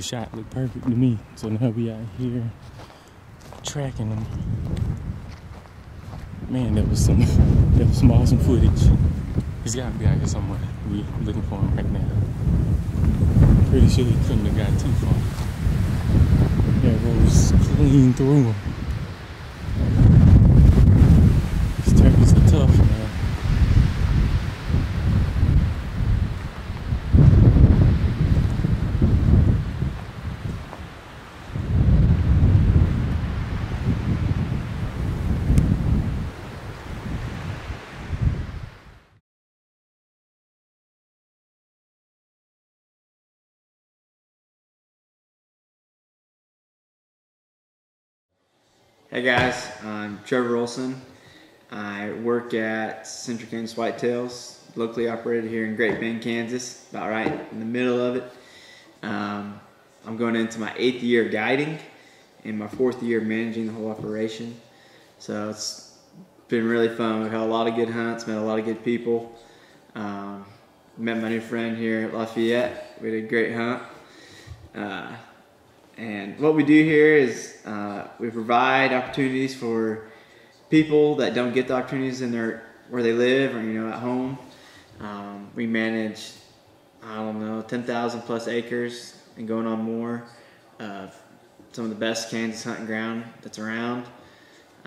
the shot looked perfect to me. So now we out here tracking them. Man, that was some that was some awesome footage. He's gotta be out here somewhere. We looking for him right now. Pretty sure he couldn't have got too far. Yeah, rolls clean through him. These turkeys are tough, man. Hey guys, I'm Trevor Olson. I work at Central Kansas Whitetails, locally operated here in Great Bend, Kansas, about right in the middle of it. Um, I'm going into my eighth year guiding and my fourth year managing the whole operation. So it's been really fun. We've had a lot of good hunts, met a lot of good people. Um, met my new friend here at Lafayette. We did a great hunt. Uh, and what we do here is uh, we provide opportunities for people that don't get the opportunities in their where they live or you know at home. Um, we manage I don't know 10,000 plus acres and going on more of some of the best Kansas hunting ground that's around.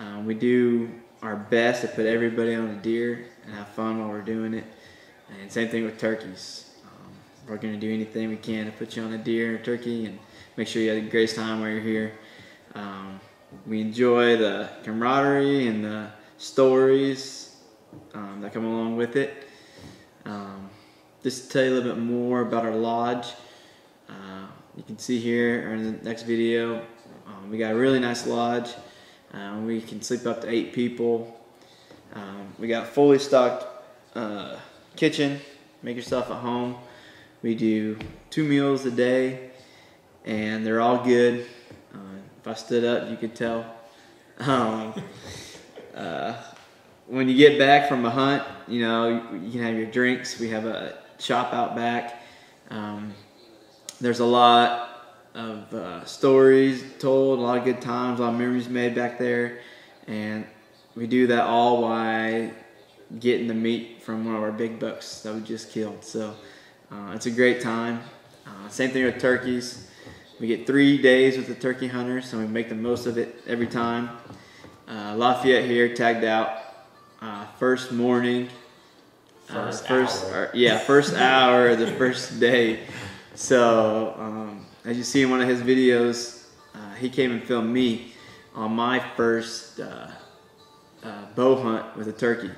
Um, we do our best to put everybody on a deer and have fun while we're doing it. And same thing with turkeys. We're going to do anything we can to put you on a deer or turkey and make sure you have the greatest time while you're here. Um, we enjoy the camaraderie and the stories um, that come along with it. Um, just to tell you a little bit more about our lodge, uh, you can see here in the next video, um, we got a really nice lodge. Um, we can sleep up to eight people. Um, we got fully stocked uh, kitchen, make yourself at home. We do two meals a day and they're all good. Uh, if I stood up, you could tell. Um, uh, when you get back from a hunt, you know you can have your drinks. We have a shop out back. Um, there's a lot of uh, stories told, a lot of good times, a lot of memories made back there, and we do that all while getting the meat from one of our big bucks that we just killed. So uh, it's a great time. Uh, same thing with turkeys. We get three days with the turkey hunters, so we make the most of it every time. Uh, Lafayette here tagged out uh, first morning. Uh, first, first hour. yeah, first hour of the first day. So um, as you see in one of his videos, uh, he came and filmed me on my first uh, uh, bow hunt with a turkey.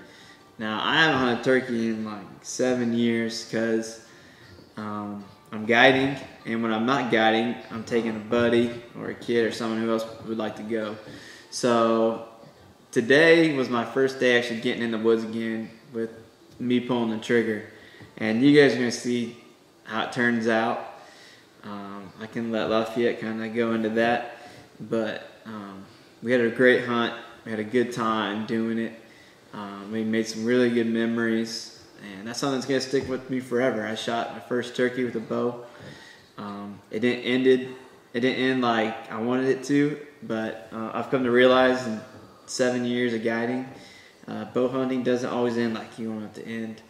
Now I haven't hunted turkey in like seven years because um, I'm guiding, and when I'm not guiding, I'm taking a buddy or a kid or someone who else would like to go. So today was my first day actually getting in the woods again with me pulling the trigger, and you guys are gonna see how it turns out. Um, I can let Lafayette kind of go into that, but um, we had a great hunt. We had a good time doing it. Um, we made some really good memories and that's something that's gonna stick with me forever. I shot my first turkey with a bow. Um, it didn't ended. It didn't end like I wanted it to, but uh, I've come to realize in seven years of guiding, uh, bow hunting doesn't always end like you want it to end,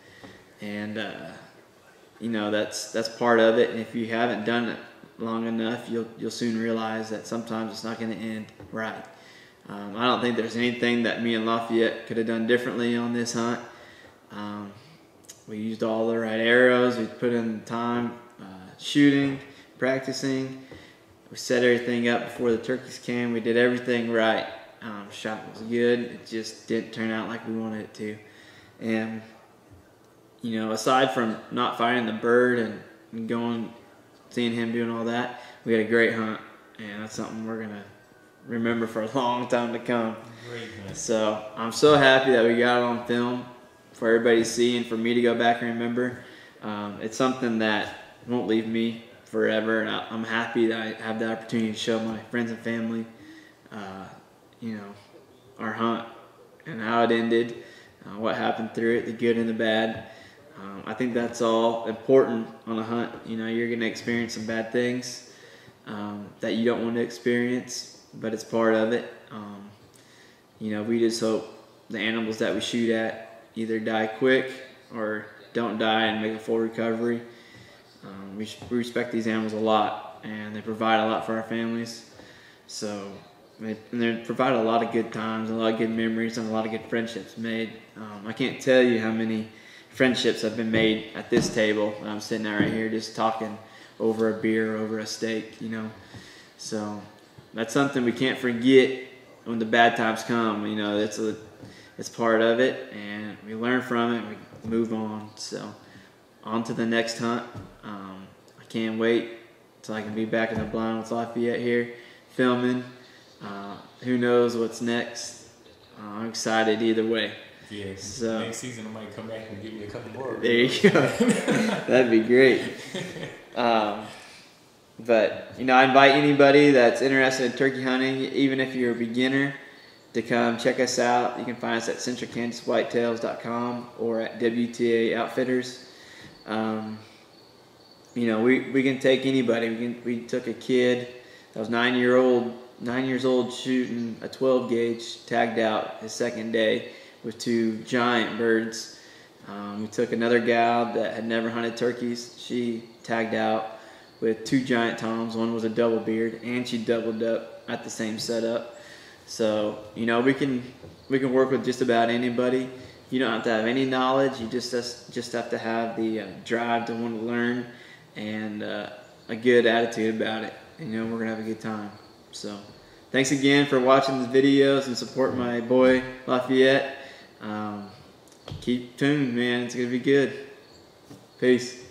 and uh, you know that's that's part of it. And if you haven't done it long enough, you'll you'll soon realize that sometimes it's not going to end right. Um, I don't think there's anything that me and Lafayette could have done differently on this hunt. Um, we used all the right arrows. We put in time uh, shooting, practicing. We set everything up before the turkeys came. We did everything right. Um, shot was good. It just didn't turn out like we wanted it to. And you know, aside from not finding the bird and, and going, seeing him doing all that, we had a great hunt, and that's something we're gonna remember for a long time to come. So I'm so happy that we got it on film for everybody to see and for me to go back and remember. Um, it's something that won't leave me forever, and I, am happy that I have the opportunity to show my friends and family, uh, you know, our hunt and how it ended, uh, what happened through it, the good and the bad. Um, I think that's all important on a hunt. You know, you're going to experience some bad things, um, that you don't want to experience, but it's part of it. Um, you know, we just hope the animals that we shoot at either die quick or don't die and make a full recovery. Um, we, we respect these animals a lot, and they provide a lot for our families. So they, and they provide a lot of good times, a lot of good memories, and a lot of good friendships made. Um, I can't tell you how many friendships have been made at this table. I'm sitting there right here just talking over a beer, over a steak, you know. So that's something we can't forget when the bad times come. You know, it's a it's part of it, and we learn from it. We move on. So on to the next hunt. Um, I can't wait till I can be back in the blind with Lafayette here, filming. Uh, who knows what's next? Uh, I'm excited either way. Yeah. So- next season I might come back and give me a couple more. There you go. That'd be great. Um, but you know, I invite anybody that's interested in turkey hunting, even if you're a beginner, to come check us out. You can find us at centralkansaswhitetails.com or at WTA Outfitters. Um, you know, we, we can take anybody. We can we took a kid that was nine year old nine years old shooting a 12 gauge, tagged out his second day with two giant birds. Um, we took another gal that had never hunted turkeys. She tagged out with two giant toms. One was a double beard, and she doubled up at the same setup. So you know we can we can work with just about anybody. You don't have to have any knowledge. You just just have to have the uh, drive to want to learn and uh, a good attitude about it. You know we're gonna have a good time. So thanks again for watching the videos and support my boy Lafayette. Um, keep tuned, man. It's gonna be good. Peace.